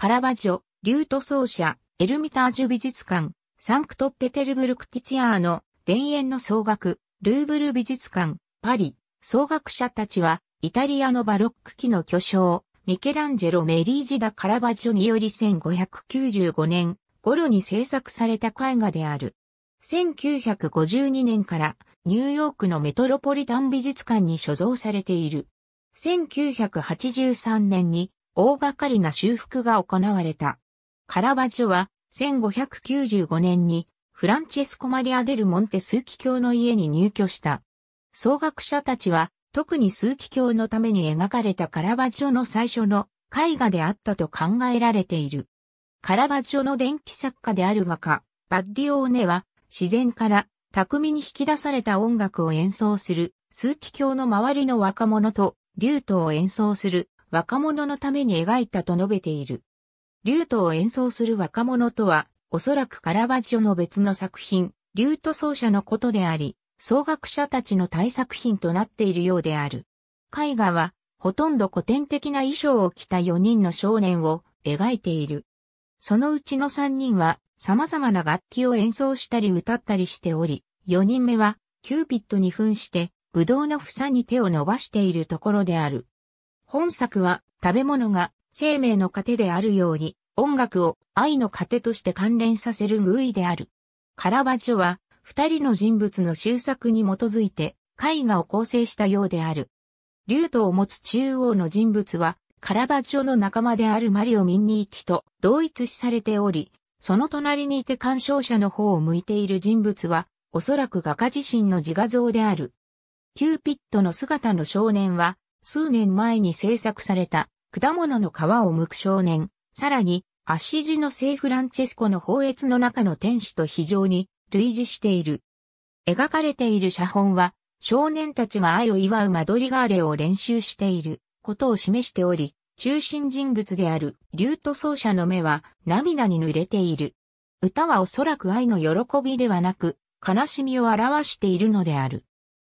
カラバジョ、リュート奏者、エルミタージュ美術館、サンクトペテルブルクティツィアーノ、田園の総額、ルーブル美術館、パリ、総学者たちは、イタリアのバロック期の巨匠、ミケランジェロ・メリージダ・カラバジョにより1595年頃に制作された絵画である。1952年からニューヨークのメトロポリタン美術館に所蔵されている。1983年に大掛かりな修復が行われた。カラバジョは1595年にフランチェスコ・マリア・デル・モンテ数奇教の家に入居した。総学者たちは特に数奇教のために描かれたカラバジョの最初の絵画であったと考えられている。カラバジョの電気作家である画家、バッディオーネは自然から巧みに引き出された音楽を演奏する数奇教の周りの若者とリュートを演奏する若者のために描いたと述べている。リュートを演奏する若者とは、おそらくカラバッジョの別の作品、リュート奏者のことであり、奏楽者たちの大作品となっているようである。絵画は、ほとんど古典的な衣装を着た4人の少年を描いている。そのうちの3人は様々な楽器を演奏したり歌ったりしており、4人目はキューピットに扮してブドウの房に手を伸ばしているところである。本作は食べ物が生命の糧であるように音楽を愛の糧として関連させる偶意である。カラバジョは二人の人物の終作に基づいて絵画を構成したようである。竜とを持つ中央の人物はカラバジョの仲間であるマリオ・ミンニーチと同一視されており、その隣にいて鑑賞者の方を向いている人物は、おそらく画家自身の自画像である。キューピットの姿の少年は、数年前に制作された果物の皮を剥く少年、さらに、アッシジの聖フランチェスコの法越の中の天使と非常に類似している。描かれている写本は、少年たちが愛を祝うマドリガーレを練習している。ことを示しており、中心人物であるリュート奏者の目は涙に濡れている。歌はおそらく愛の喜びではなく、悲しみを表しているのである。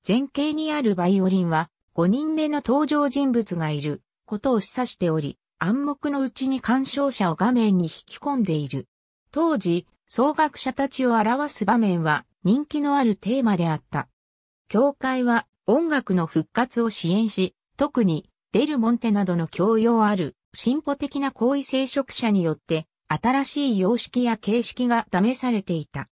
前景にあるバイオリンは5人目の登場人物がいることを示唆しており、暗黙のうちに鑑賞者を画面に引き込んでいる。当時、奏楽者たちを表す場面は人気のあるテーマであった。教会は音楽の復活を支援し、特にデルモンテなどの教養ある進歩的な行為聖職者によって新しい様式や形式が試されていた。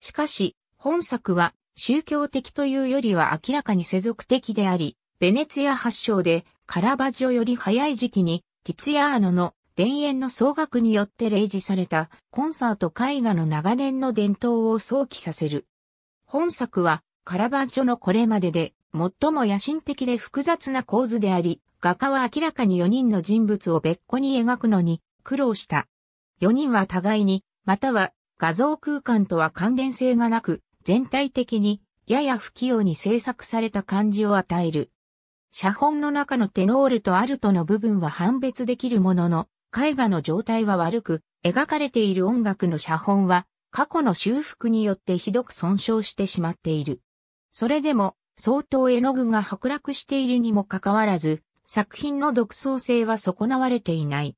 しかし、本作は宗教的というよりは明らかに世俗的であり、ベネツィア発祥でカラバジョより早い時期にティツィアーノの田園の総額によって例示されたコンサート絵画の長年の伝統を想起させる。本作はカラバジョのこれまでで最も野心的で複雑な構図であり、画家は明らかに4人の人物を別個に描くのに苦労した。4人は互いに、または画像空間とは関連性がなく、全体的にやや不器用に制作された感じを与える。写本の中のテノールとアルトの部分は判別できるものの、絵画の状態は悪く、描かれている音楽の写本は過去の修復によってひどく損傷してしまっている。それでも相当絵の具が剥落しているにもかかわらず、作品の独創性は損なわれていない。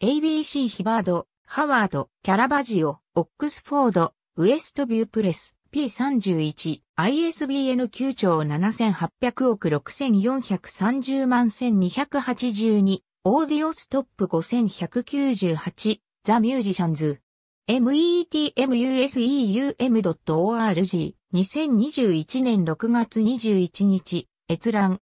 ABC ヒバード、ハワード、キャラバジオ、オックスフォード、ウエストビュープレス、P31、ISBN 9兆7800億6430万1282、オーディオストップ5198、ザ・ミュージシャンズ、metmuseum.org、2021年6月21日、閲覧。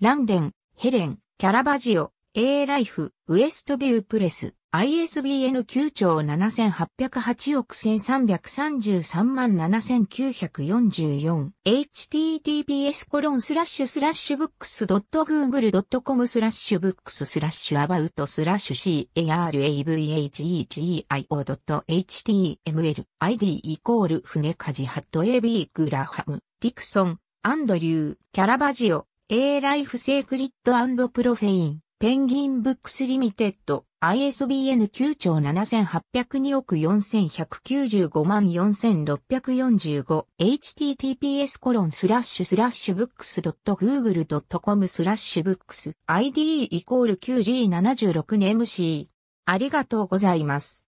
ランデン、ヘレン、キャラバジオ、A ライフ、ウエストビュープレス、ISBN 9兆7808億1333万7944 https コロンスラッシュスラッシュブックス .google.com スラッシュブックススラッシュアバウトスラッシュ caravagegio.html ID イコール船舵ハット AB グラハム、ディクソン、アンドリュー、キャラバジオ、A ライフセークリッドプロフェイン、ペンギンブックスリミテッド、ISBN 9兆7802億4195万4645 https コロンスラッシュスラッシュブックス .google.com スラッシュブックス IDE イコール 9G76 ネム C ありがとうございます。